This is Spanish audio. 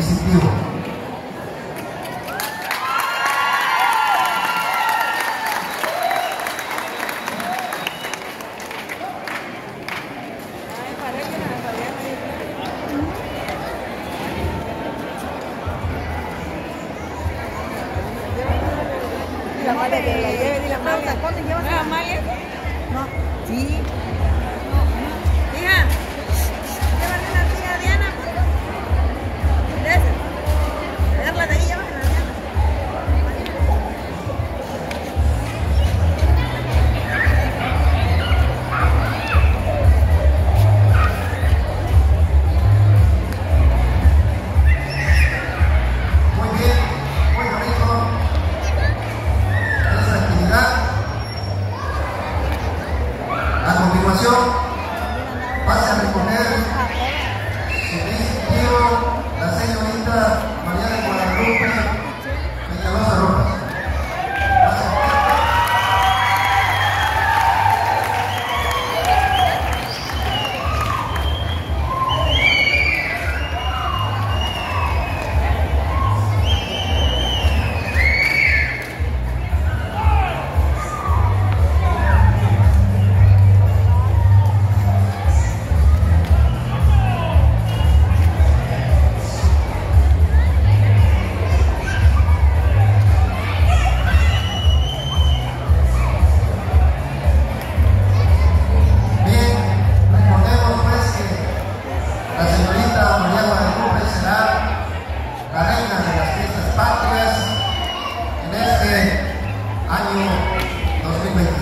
La madre que la lleve la ¿Cuándo llevas? Amalia? No. Sí. información, a recoger, si dice, quiero, la señorita año 2020.